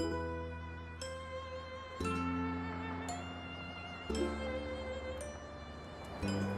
thank you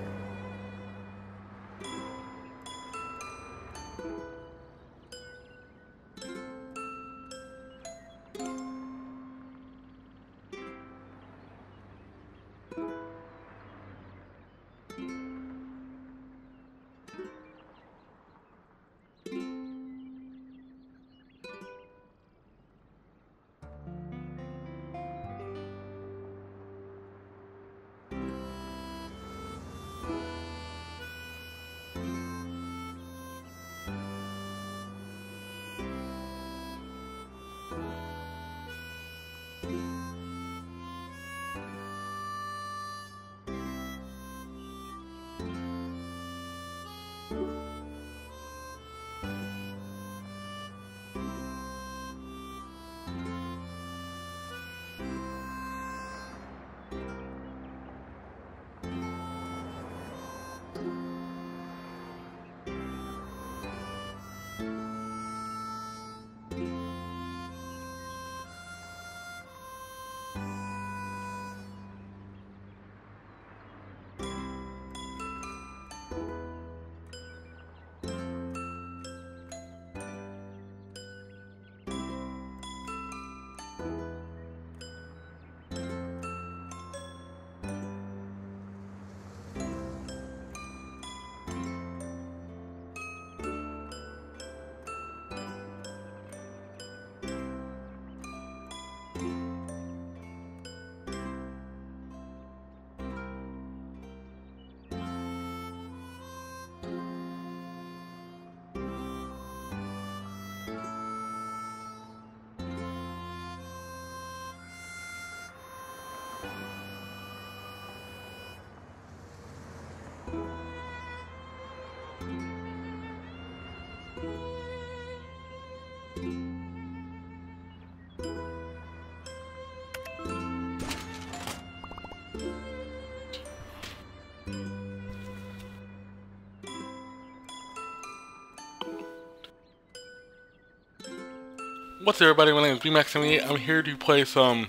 What's up everybody, my name is BMac78. I'm here to play some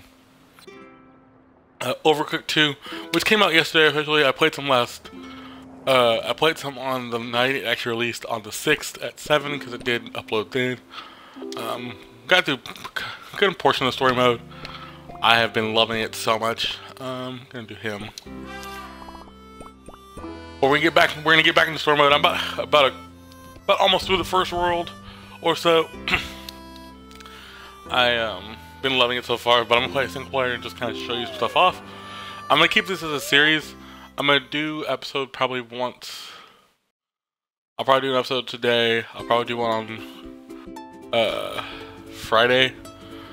uh, Overcooked 2, which came out yesterday officially. I played some last, uh, I played some on the night it actually released on the 6th at 7 because it did upload then. Um, got to a good portion of the story mode. I have been loving it so much. Um, gonna do him. But we get back, we're gonna get back into story mode. I'm about, about, a, about almost through the first world or so. I um been loving it so far, but I'm gonna play single player and just kind of show you stuff off. I'm gonna keep this as a series. I'm gonna do episode probably once I'll probably do an episode today. I'll probably do one on uh, Friday,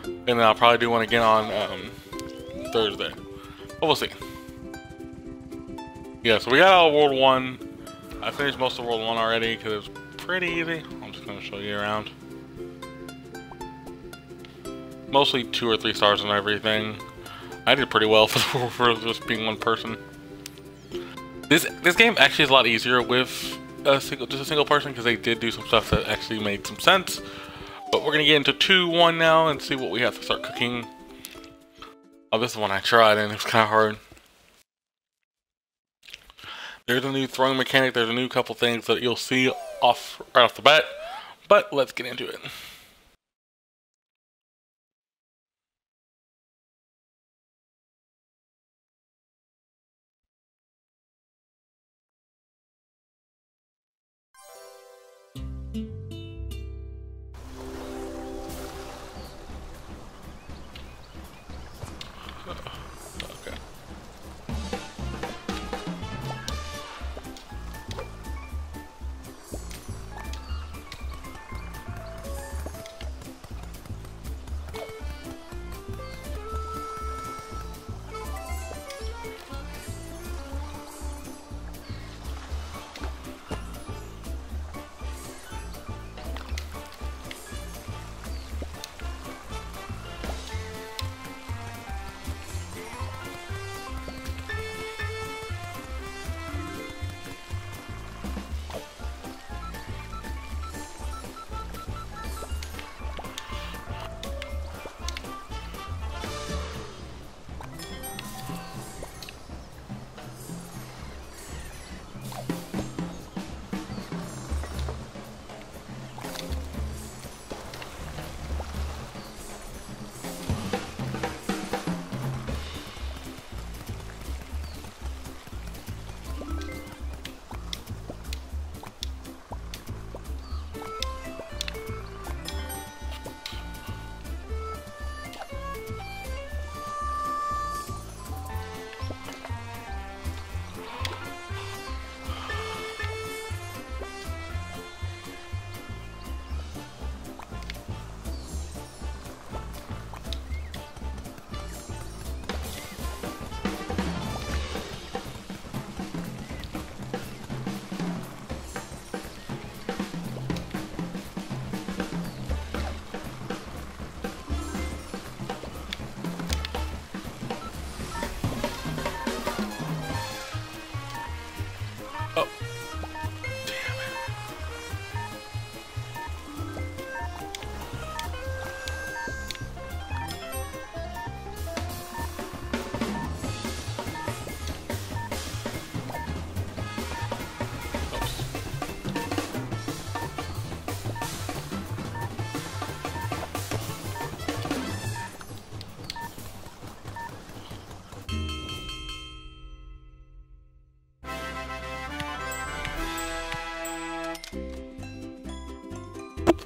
and then I'll probably do one again on um, Thursday. But we'll see. Yeah, so we got all World 1. I finished most of World 1 already because it was pretty easy. I'm just to show you around. Mostly two or three stars and everything. I did pretty well for, for just being one person. This this game actually is a lot easier with a single, just a single person because they did do some stuff that actually made some sense. But we're gonna get into two one now and see what we have to start cooking. Oh, this is one I tried and it was kind of hard. There's a new throwing mechanic. There's a new couple things that you'll see off right off the bat. But let's get into it.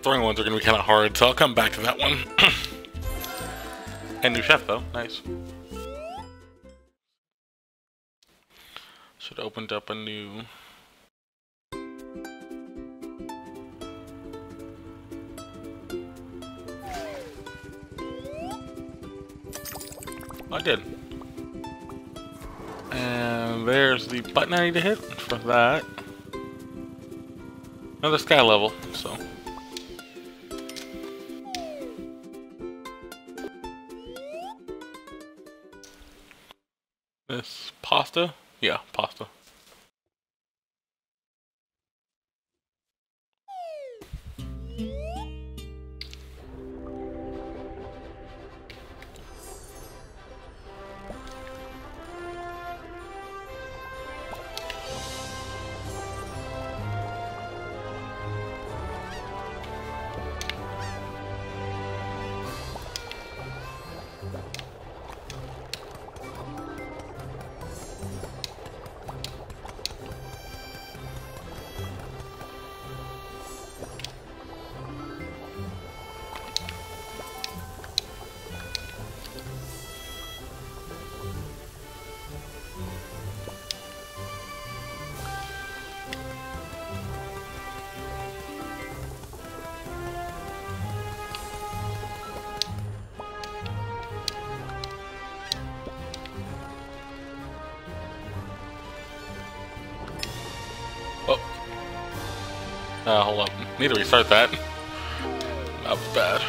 Throwing ones are going to be kind of hard, so I'll come back to that one. and new chef, though. Nice. Should opened up a new... I did. And there's the button I need to hit for that. Another sky level, so... Uh, hold up. Need to restart that. That was bad.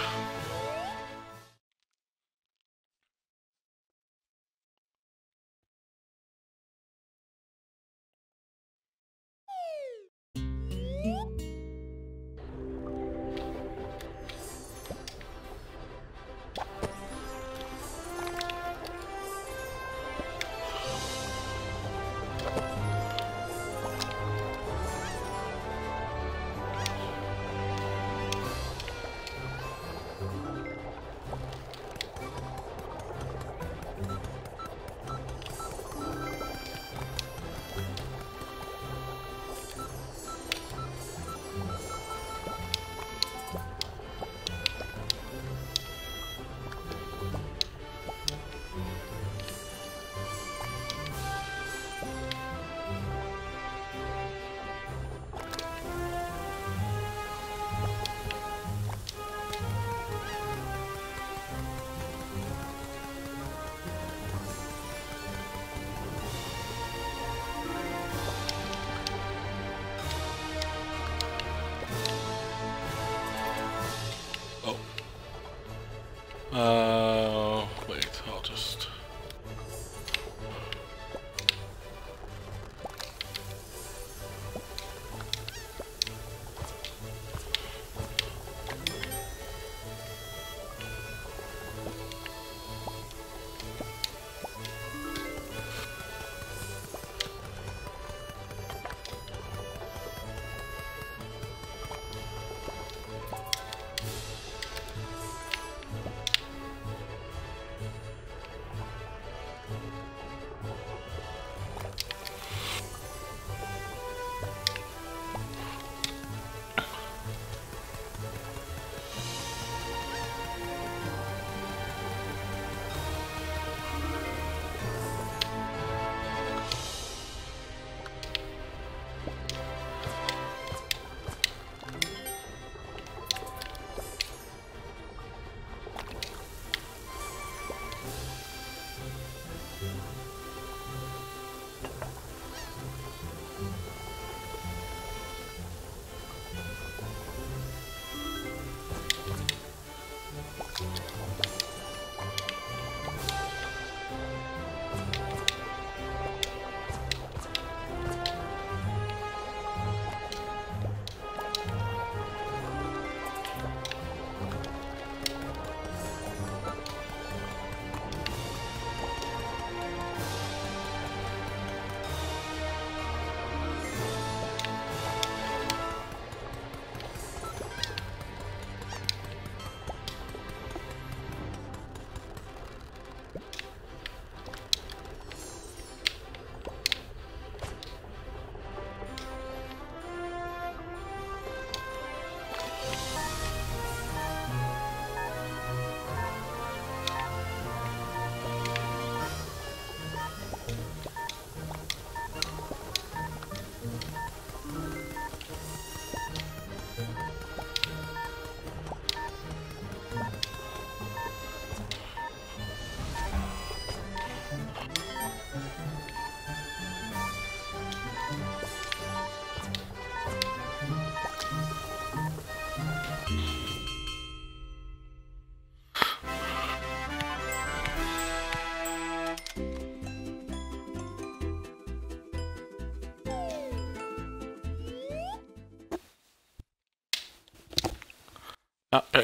I'm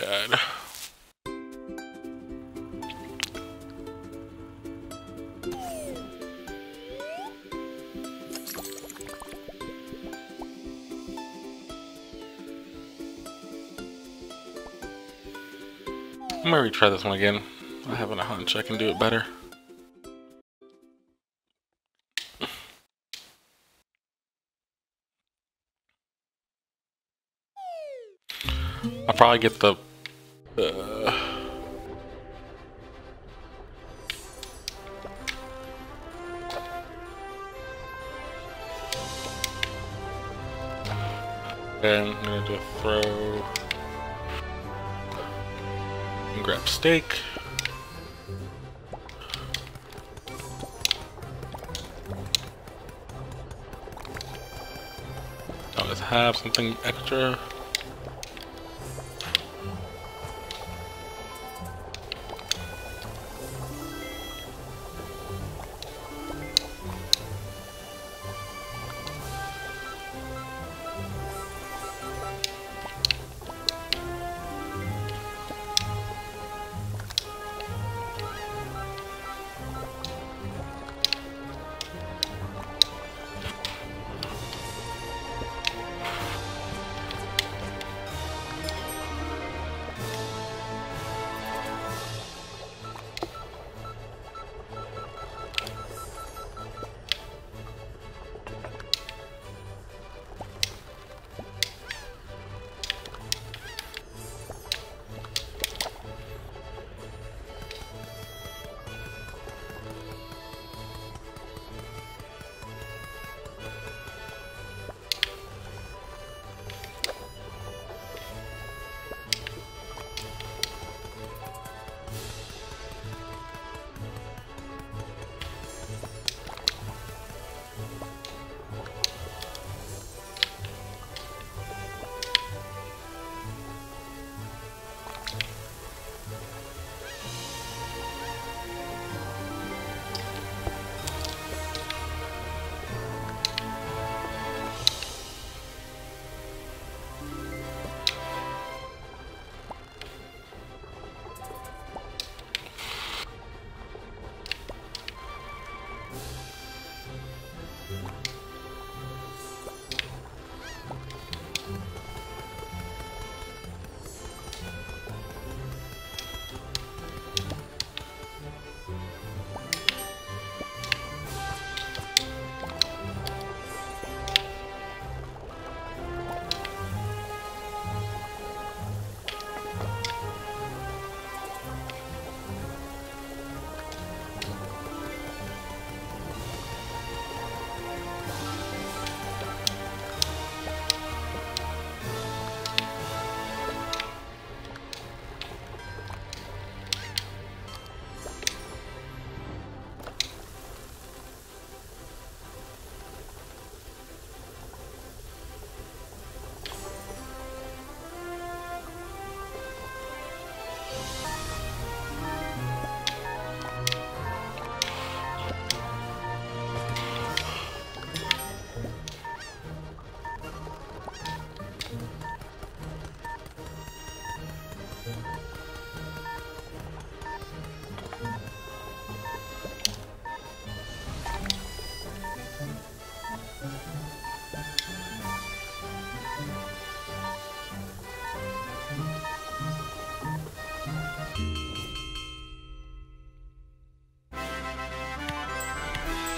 gonna retry this one again. I have a hunch I can do it better. Probably get the... Uh, and I'm gonna throw. And grab steak. Oh, let's have something extra.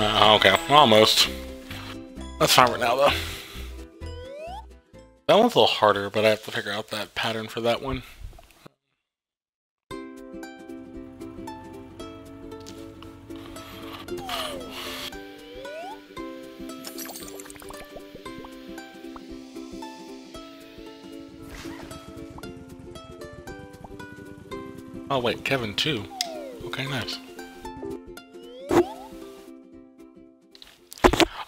Uh, okay, almost. That's fine right now, though. That one's a little harder, but I have to figure out that pattern for that one. Oh wait, Kevin too. Okay, nice.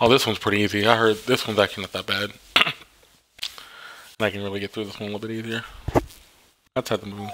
Oh, this one's pretty easy. I heard this one's actually not that bad. and I can really get through this one a little bit easier. Outside the moon.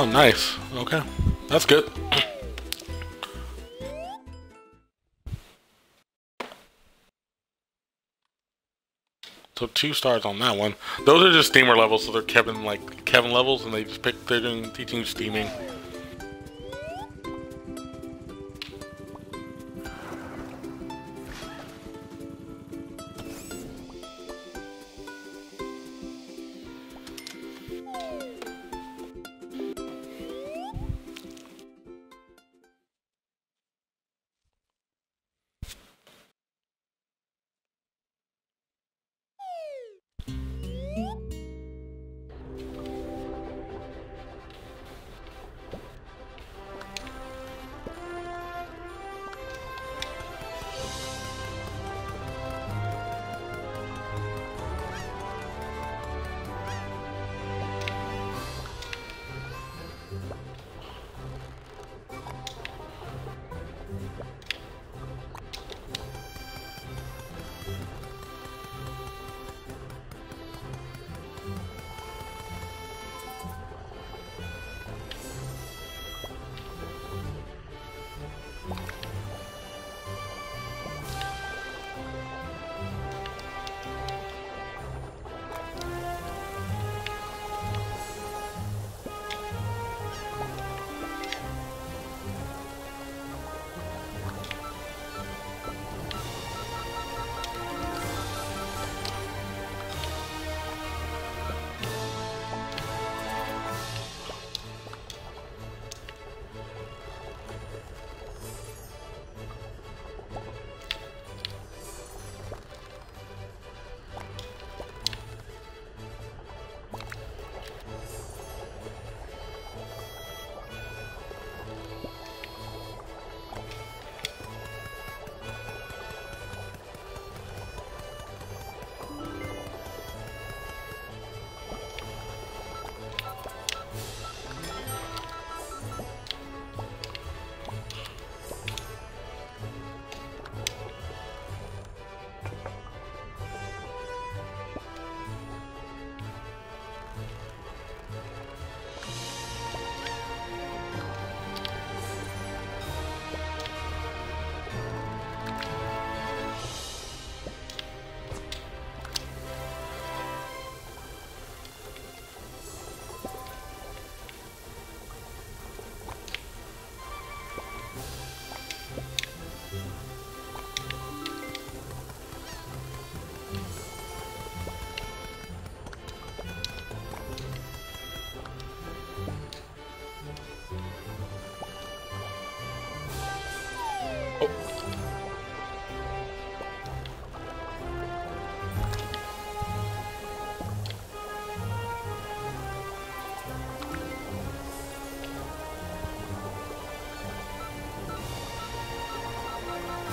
Oh, nice. Okay. That's good. So two stars on that one. Those are just steamer levels, so they're Kevin like Kevin levels, and they just pick. They're doing teaching steaming.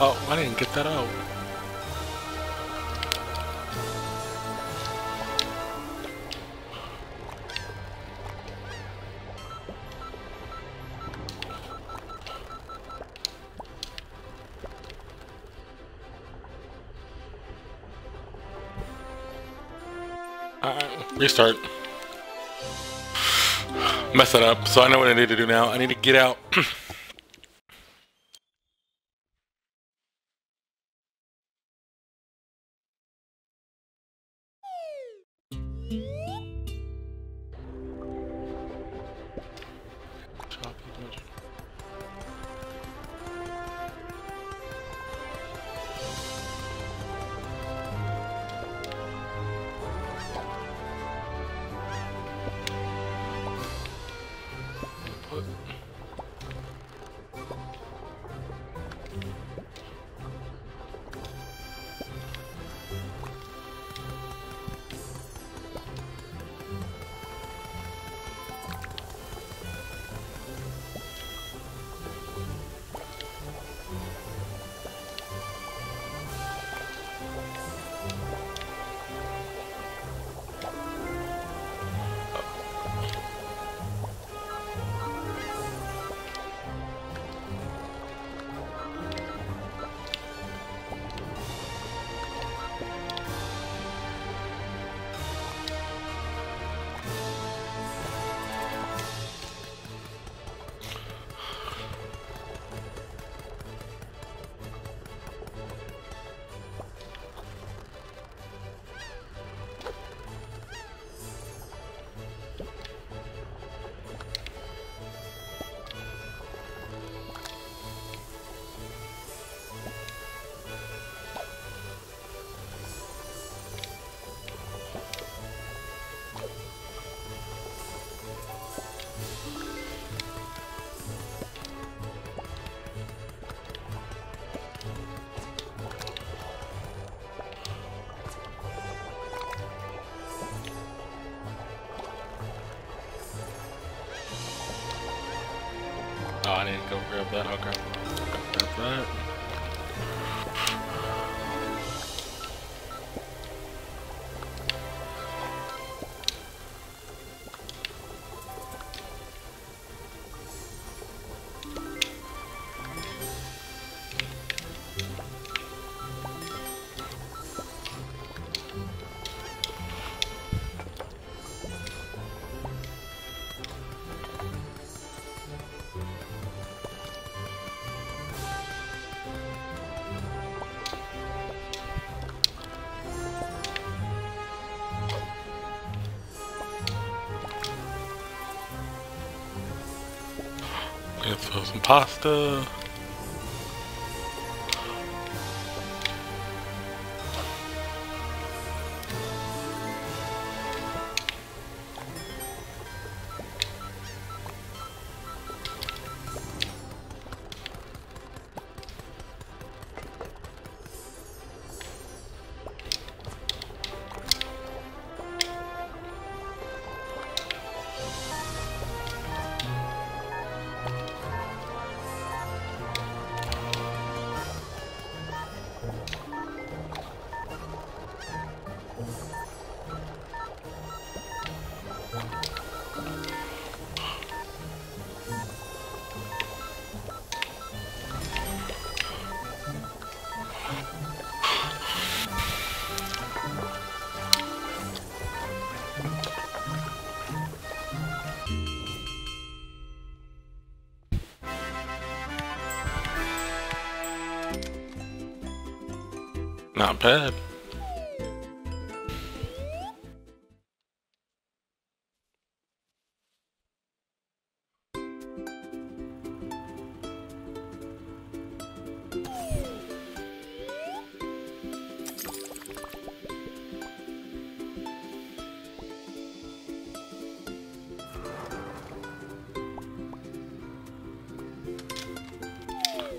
Oh, I didn't get that out. Restart. Mess it up, so I know what I need to do now. I need to get out. go grab that. Okay. Grab that. Pasta. Not bad.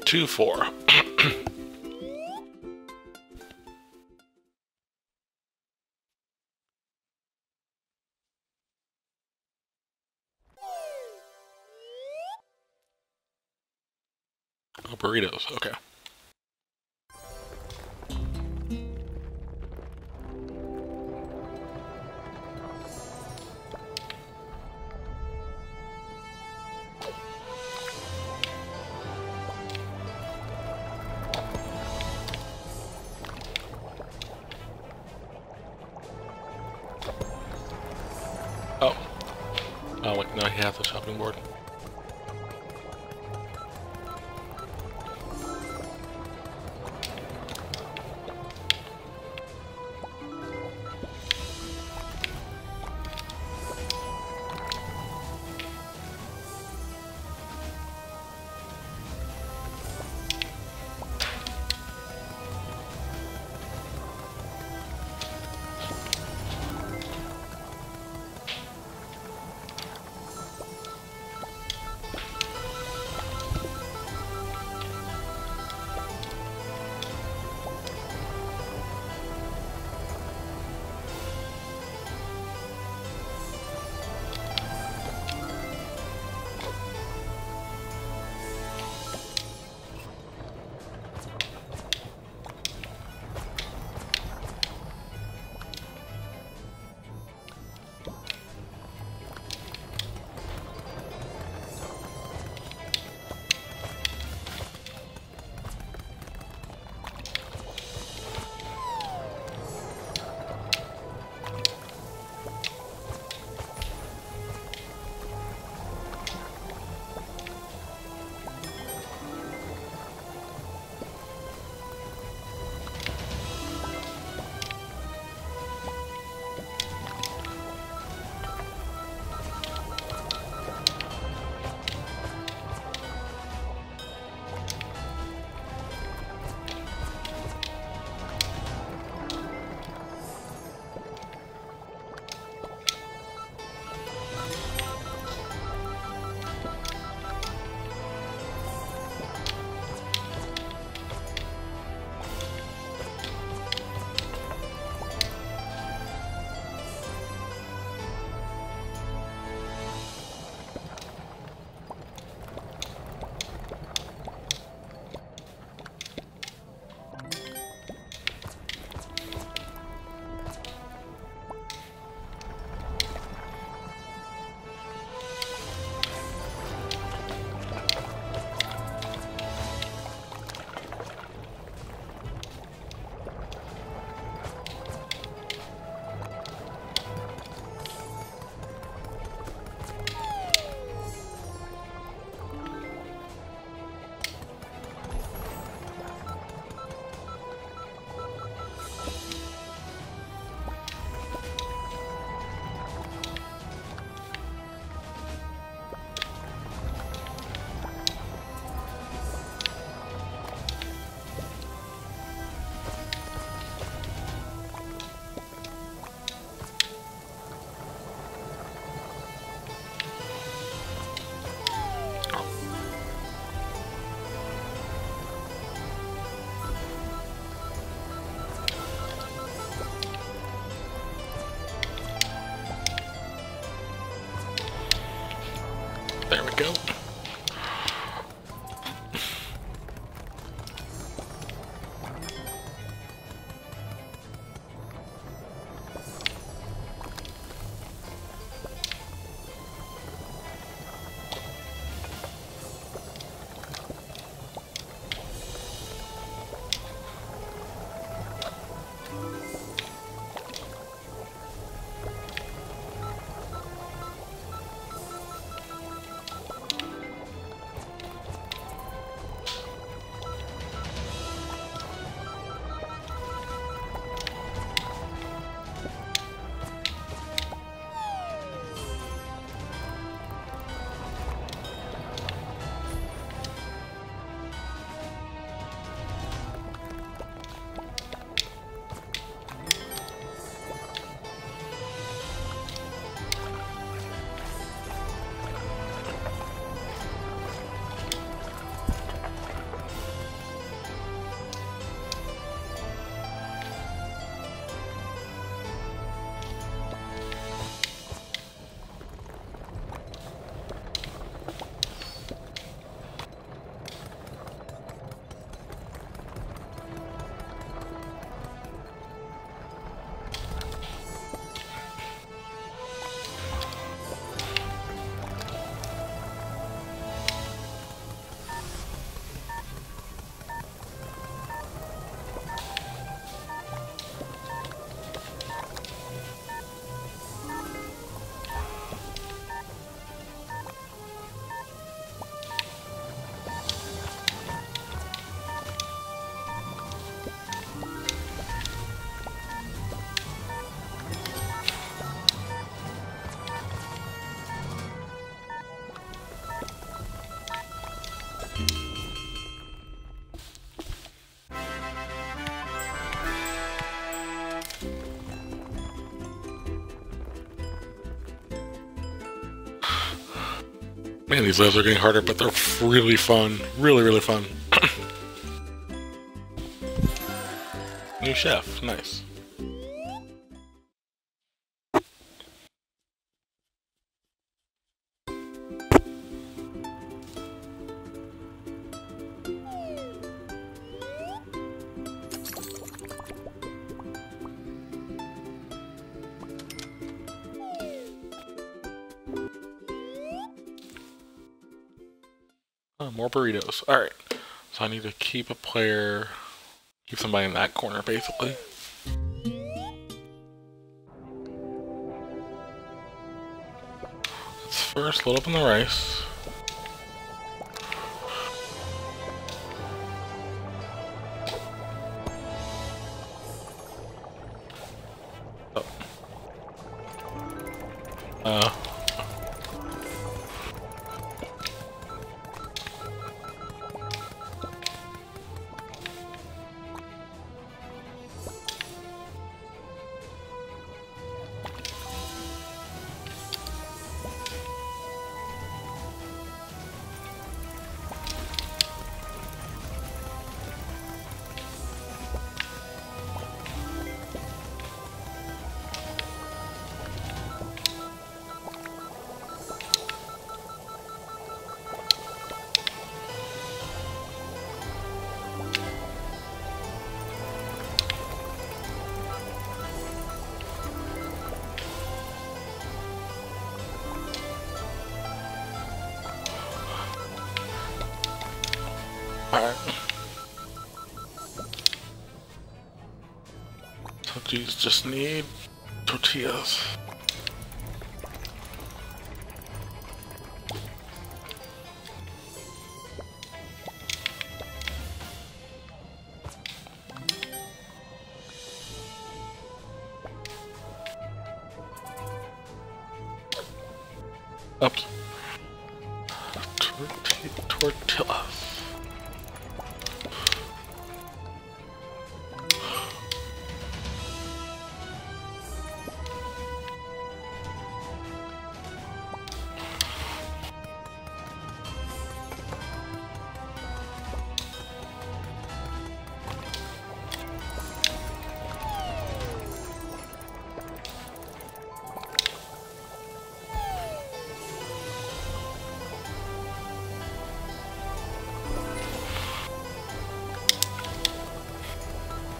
Two four. Burritos. Okay. Oh. Oh, wait, no, he has a shopping board. Man, these levels are getting harder, but they're really fun. Really, really fun. New chef, nice. Burritos. Alright. So I need to keep a player, keep somebody in that corner, basically. Let's first load up on the rice.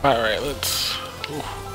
Alright, let's... Ooh.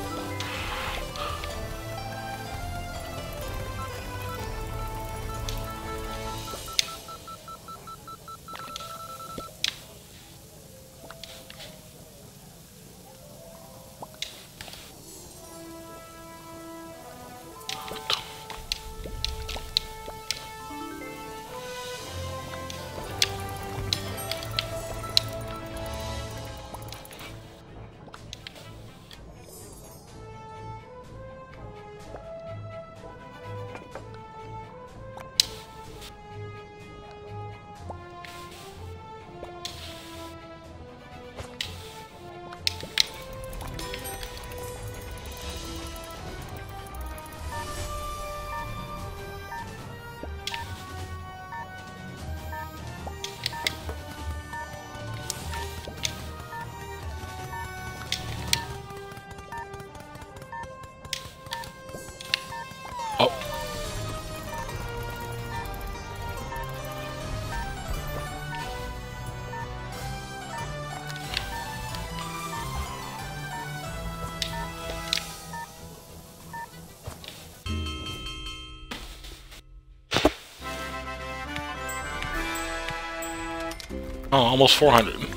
Almost 400.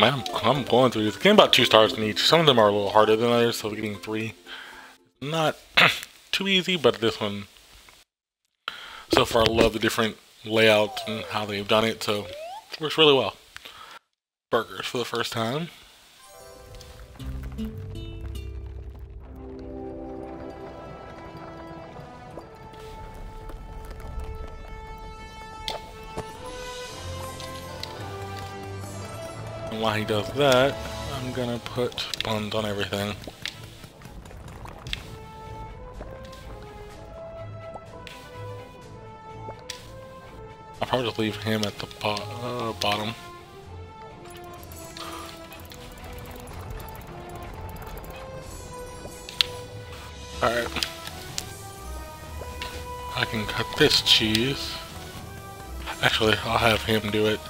Man, I'm, I'm going through this. Getting about two stars in each. Some of them are a little harder than others, so getting three. Not too easy, but this one, so far, I love the different layouts and how they've done it, so works really well. Burgers for the first time. While he does that, I'm gonna put buns on everything. I'll probably just leave him at the bo uh, bottom. Alright. I can cut this cheese. Actually, I'll have him do it.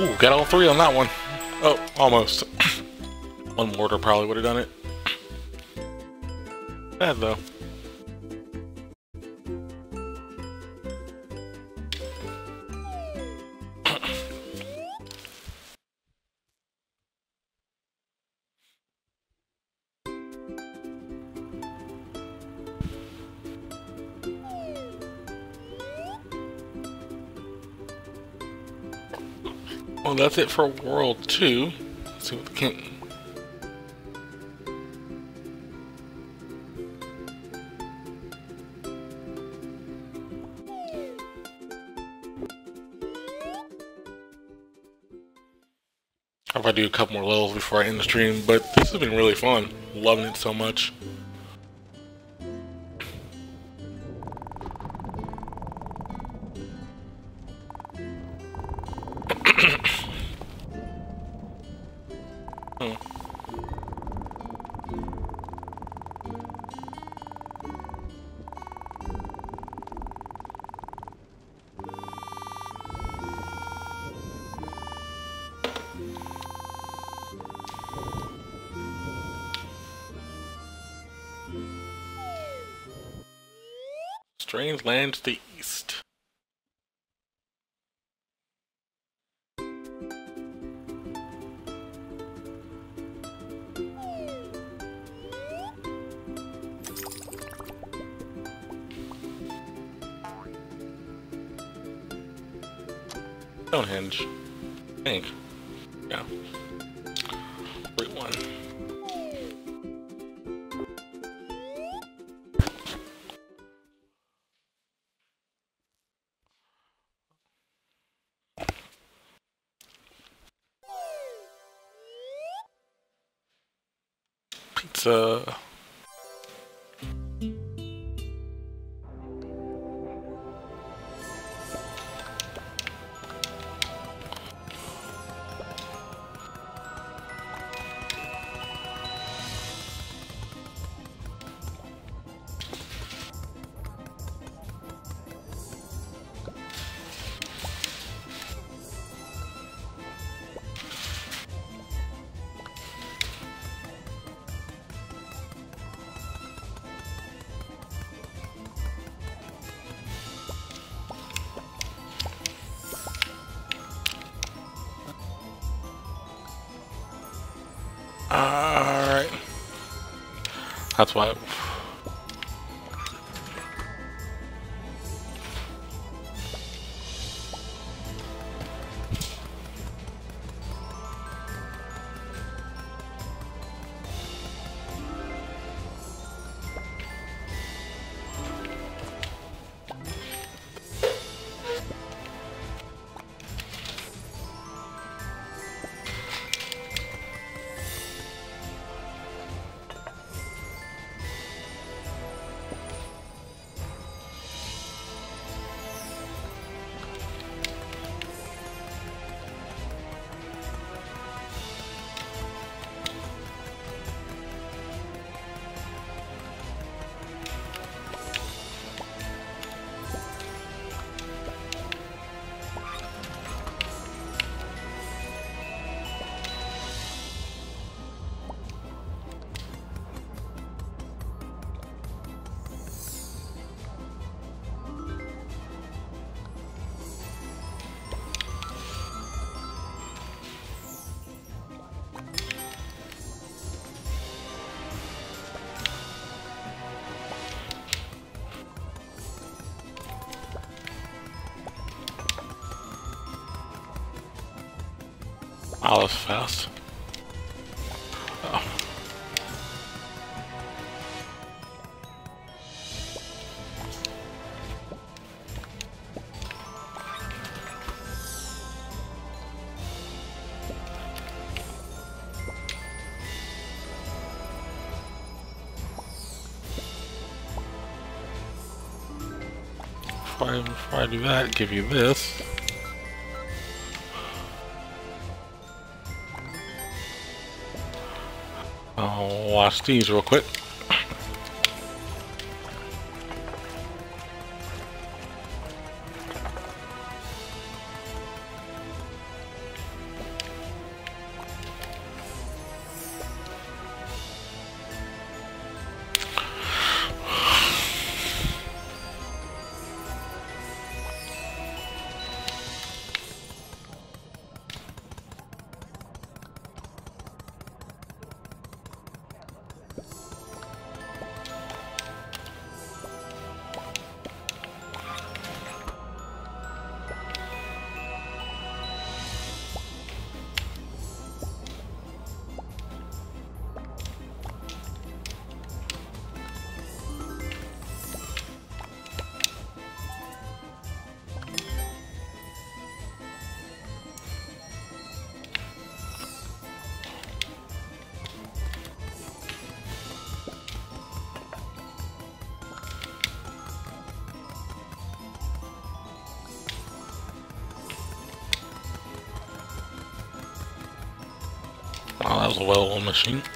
Ooh, got all three on that one. Oh, almost. one mortar probably would have done it. Bad though. Well, that's it for World 2. Let's see what the king... I'll probably do a couple more levels before I end the stream, but this has been really fun. Loving it so much. Strange land to the That's why. Wow, fast. Oh. Before I, before I do that, give you this. Wash these real quick. Machine.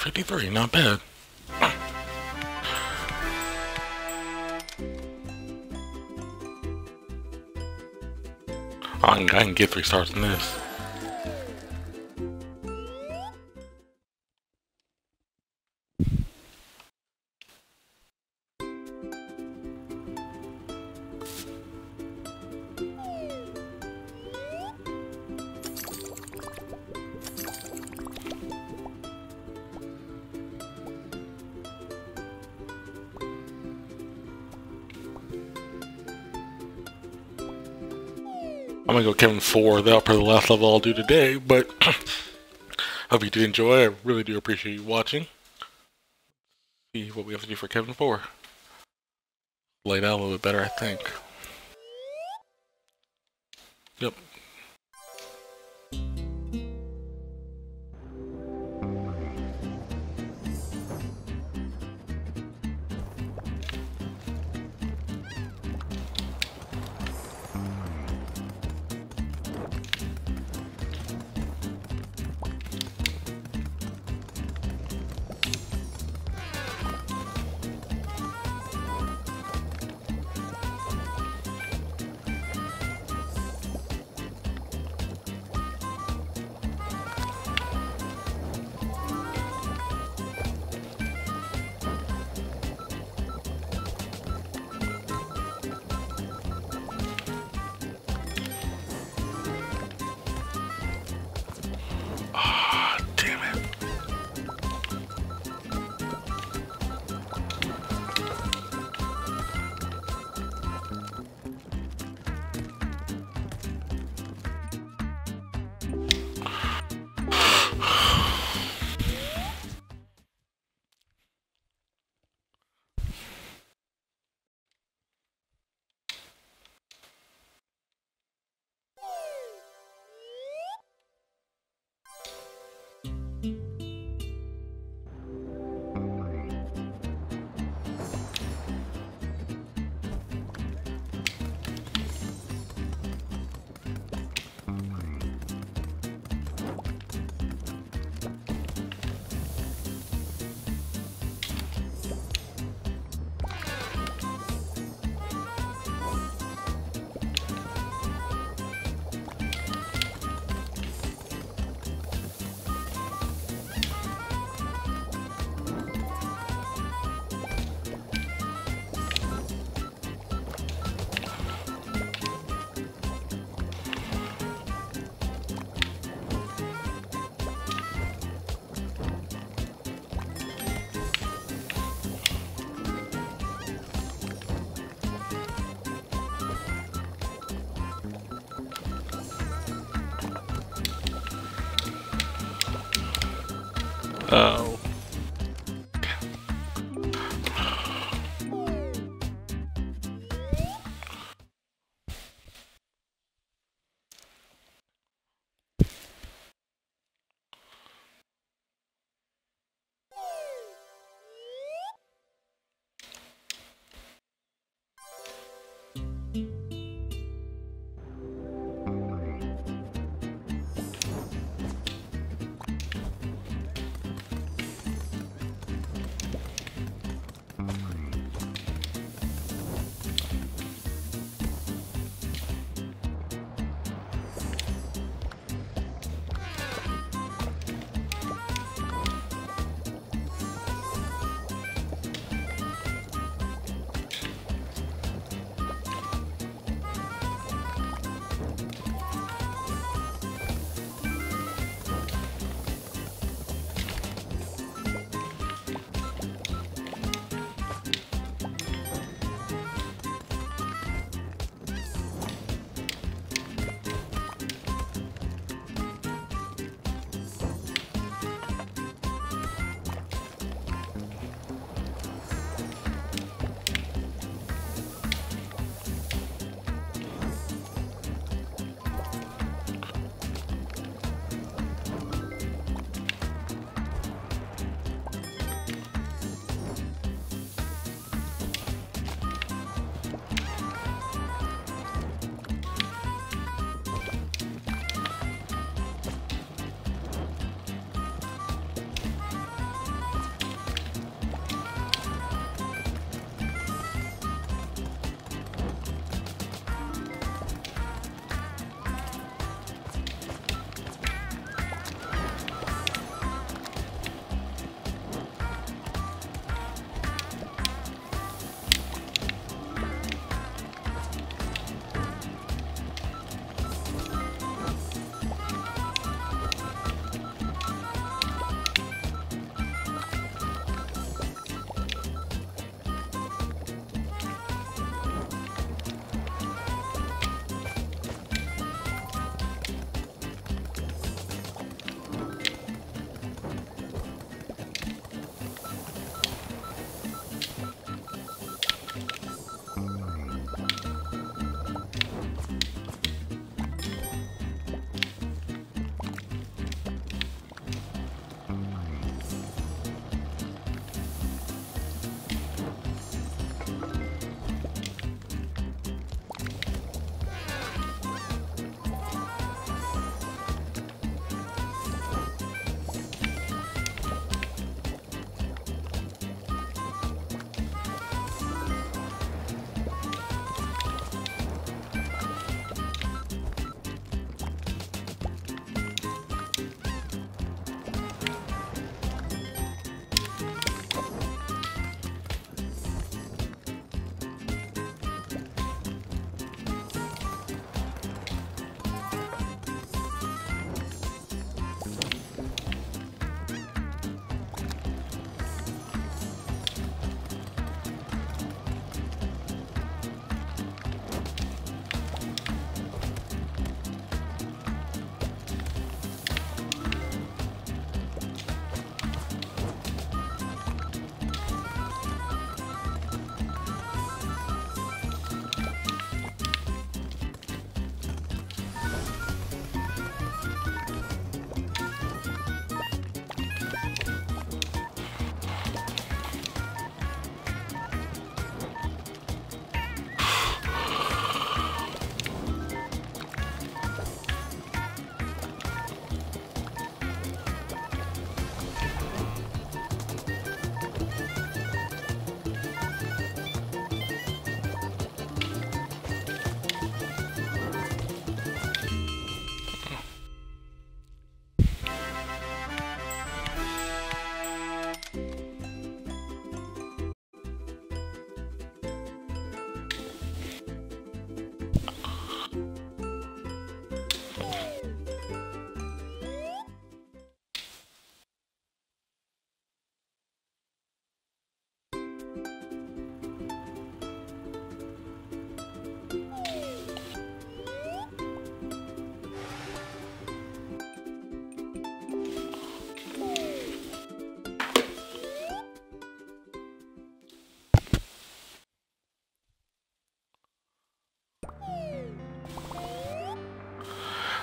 Four fifty-three, not bad. I can get three stars in this. Kevin 4. That'll probably the last level I'll do today, but hope you did enjoy. I really do appreciate you watching. See what we have to do for Kevin 4. Laid out a little bit better, I think.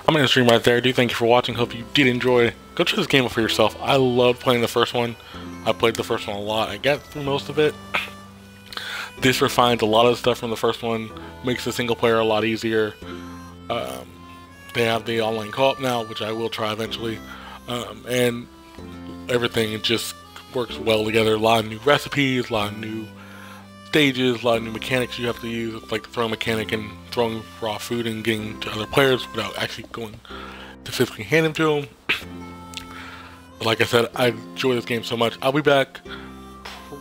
I'm gonna stream right there. I do thank you for watching. Hope you did enjoy. Go try this game out for yourself. I loved playing the first one. I played the first one a lot. I got through most of it. This refines a lot of stuff from the first one, makes the single player a lot easier. Um, they have the online co-op now, which I will try eventually, um, and everything just works well together. A lot of new recipes, a lot of new stages, a lot of new mechanics you have to use, it's like throwing mechanic and throwing raw food and getting to other players without actually going to physically hand them to them. like I said, I enjoy this game so much. I'll be back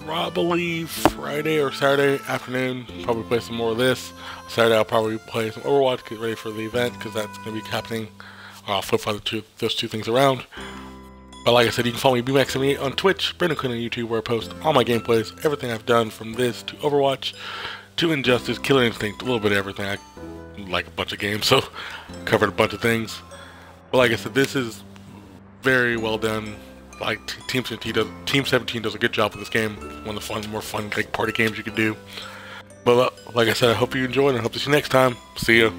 probably Friday or Saturday afternoon. Probably play some more of this. Saturday I'll probably play some Overwatch, get ready for the event because that's going to be happening. I'll flip two, those two things around. But like I said, you can follow me BMac78 on Twitch, Brandon Quinn on YouTube, where I post all my gameplays, everything I've done from this to Overwatch to Injustice, Killer Instinct, a little bit of everything. I like a bunch of games, so covered a bunch of things. But like I said, this is very well done. Like Team 17 does, Team 17 does a good job with this game. One of the fun, more fun like party games you can do. But uh, like I said, I hope you enjoyed, and I hope to see you next time. See ya.